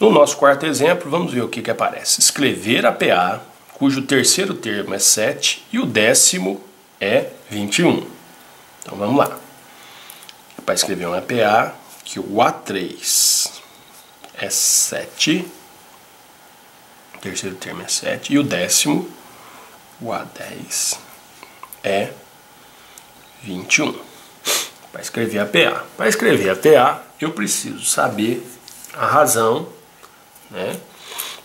No nosso quarto exemplo, vamos ver o que, que aparece. Escrever a PA, cujo terceiro termo é 7 e o décimo é 21. Então vamos lá. Para escrever uma PA, que o A3 é 7, o terceiro termo é 7, e o décimo, o A10, é 21. Para escrever a PA. Para escrever a PA, eu preciso saber a razão, né?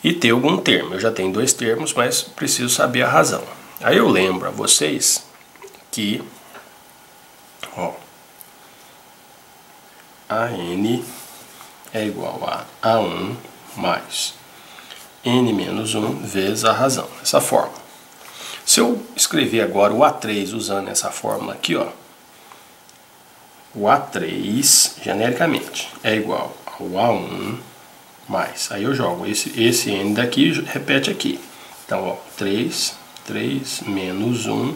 E ter algum termo. Eu já tenho dois termos, mas preciso saber a razão. Aí eu lembro a vocês que, ó, AN é igual a A1 mais N menos 1 vezes a razão, essa forma. Se eu escrever agora o A3 usando essa fórmula aqui, ó, o A3, genericamente, é igual ao A1 mais. Aí eu jogo esse, esse N daqui repete aqui. Então, ó, 3, 3 menos 1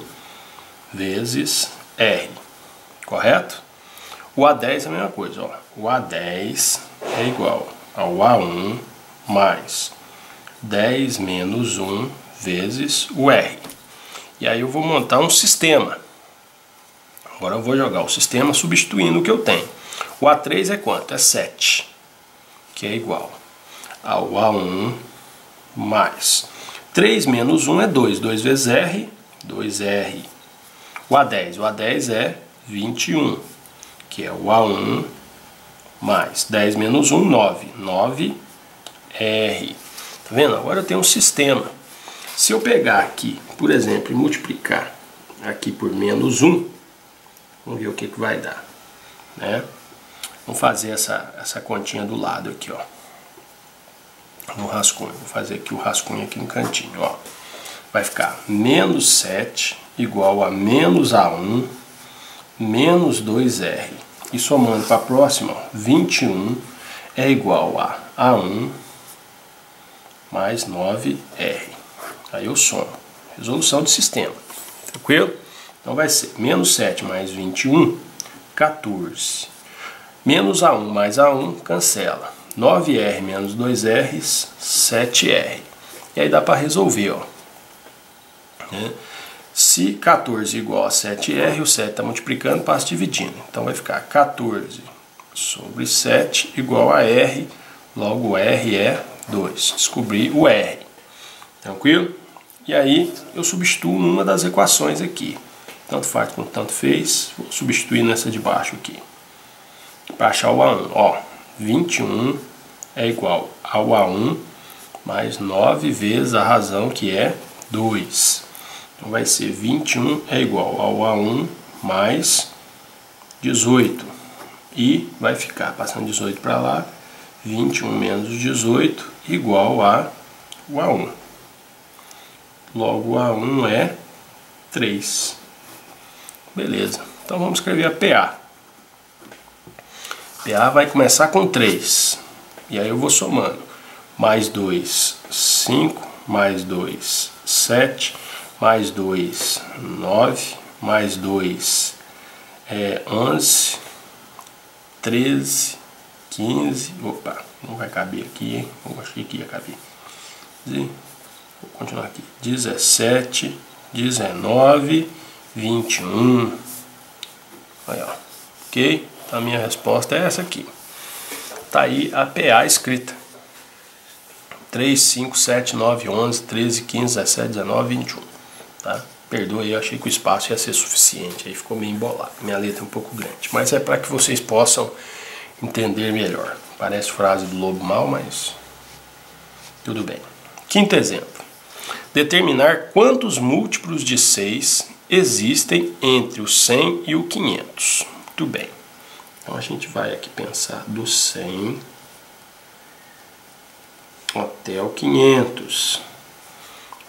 vezes R. Correto? O A10 é a mesma coisa, ó. O A10 é igual ao A1 mais 10 menos 1 vezes o R. E aí eu vou montar um sistema. Agora eu vou jogar o sistema substituindo o que eu tenho. O A3 é quanto? É 7, que é igual ao A1 mais 3 menos 1 é 2. 2 vezes R, 2R. O A10, o A10 é 21, que é o A1 mais 10 menos 1, 9. 9R. Tá vendo? Agora eu tenho um sistema. Se eu pegar aqui, por exemplo, e multiplicar aqui por menos 1, vamos ver o que, que vai dar. Né? Vamos fazer essa, essa continha do lado aqui, ó. No rascunho. Vou fazer aqui o rascunho aqui no cantinho, ó. Vai ficar menos 7 igual a menos A1 menos 2R. E somando para a próxima, 21 é igual a A1 mais 9R. Aí eu somo. Resolução de sistema. Tranquilo? Então vai ser menos 7 mais 21, 14. Menos A1 mais A1, cancela. 9R menos 2R, 7R. E aí dá para resolver, ó. Né? Se 14 igual a 7R, o 7 está multiplicando, passa dividindo. Então vai ficar 14 sobre 7 igual a R, logo R é 2. Descobri o R. Tranquilo? E aí eu substituo numa das equações aqui. Tanto faz quanto tanto fez, vou substituir nessa de baixo aqui. Para achar o A1, ó, 21 é igual ao A1 mais 9 vezes a razão que é 2. Então vai ser 21 é igual ao A1 mais 18. E vai ficar, passando 18 para lá, 21 menos 18 igual a o A1. Logo, o A1 é 3. Beleza. Então vamos escrever a PA. PA vai começar com 3. E aí eu vou somando. Mais 2, 5. Mais 2, 7 mais 2, 9, mais 2 é 11, 13, 15, opa, não vai caber aqui, hein? Eu achei que ia caber. Vou continuar aqui, 17, 19, 21, aí ó, ok? A minha resposta é essa aqui. Tá aí a PA escrita. 3, 5, 7, 9, 11, 13, 15, 17, 19, 21 tá? Perdoa aí, eu achei que o espaço ia ser suficiente, aí ficou meio embolado. Minha letra é um pouco grande, mas é para que vocês possam entender melhor. Parece frase do lobo mal, mas tudo bem. Quinto exemplo. Determinar quantos múltiplos de 6 existem entre o 100 e o 500. Muito bem. Então a gente vai aqui pensar do 100 até o 500.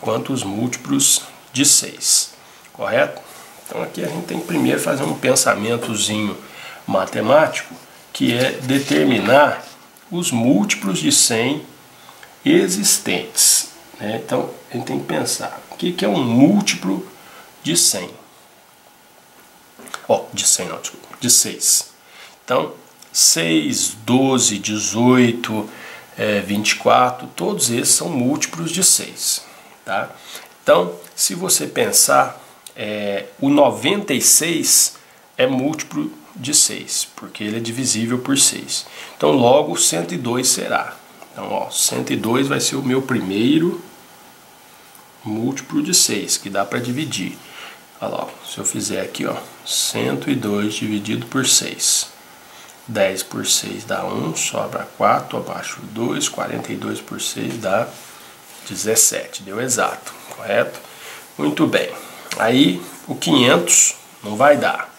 Quantos múltiplos de 6, correto? Então aqui a gente tem que primeiro fazer um pensamentozinho matemático, que é determinar os múltiplos de 100 existentes. Né? Então a gente tem que pensar, o que, é um múltiplo de 100? Ó, oh, de 100 não, desculpa, de 6. Então, 6, 12, 18, é, 24, todos esses são múltiplos de 6. Tá? Então, se você pensar, é, o 96 é múltiplo de 6, porque ele é divisível por 6. Então, logo, 102 será. Então, ó, 102 vai ser o meu primeiro múltiplo de 6, que dá para dividir. Olha lá, se eu fizer aqui, ó, 102 dividido por 6. 10 por 6 dá 1, sobra 4, abaixo 2, 42 por 6 dá 17, deu exato, correto? Muito bem, aí o 500 não vai dar,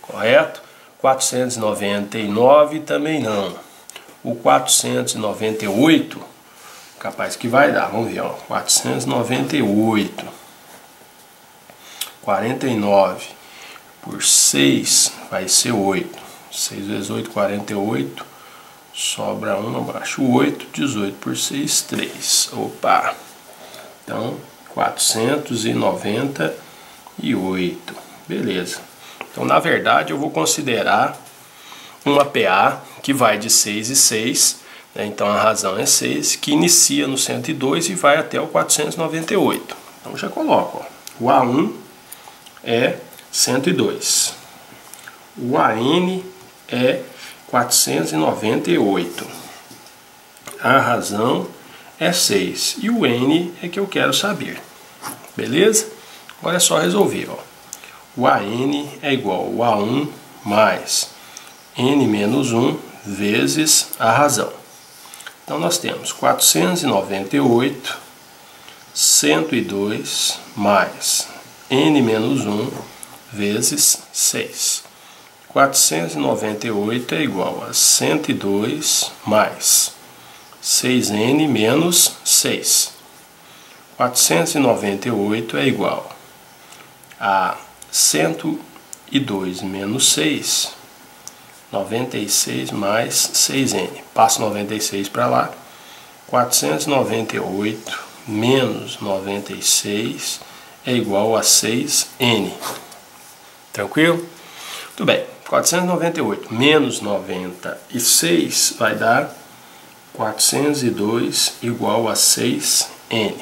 correto? 499 também não. O 498, capaz que vai dar, vamos ver, ó, 498, 49 por 6 vai ser 8. 6 vezes 8, 48. Sobra 1 abaixo, 8. 18 por 6, 3. Opa! Então, 498. Beleza. Então, na verdade, eu vou considerar uma PA que vai de 6 e 6. Né? Então, a razão é 6, que inicia no 102 e vai até o 498. Então, já coloco. Ó. O A1 é 102. O AN é 498. A razão é 6 e o N é que eu quero saber. Beleza? Agora é só resolver. Ó. O AN é igual ao A1 mais N menos 1 vezes a razão. Então nós temos 498, 102 mais N menos 1 vezes 6. 498 é igual a 102 mais 6n menos 6. 498 é igual a 102 menos 6, 96 mais 6n. Passo 96 para lá. 498 menos 96 é igual a 6n. Tranquilo? Muito bem. 498 menos 96 vai dar 402 igual a 6n.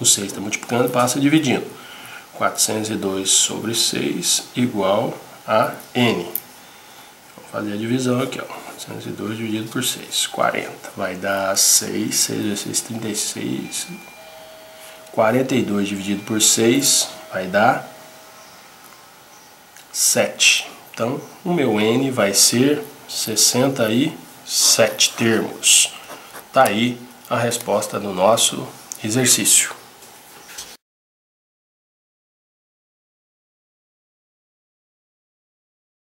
O 6 está multiplicando, passa dividindo. 402 sobre 6 igual a n. Vou fazer a divisão aqui, ó. 402 dividido por 6, 40. Vai dar 6, 6 vezes 6, 36. 42 dividido por 6 vai dar 7. Então, o meu N vai ser 67 termos. Tá aí a resposta do nosso exercício.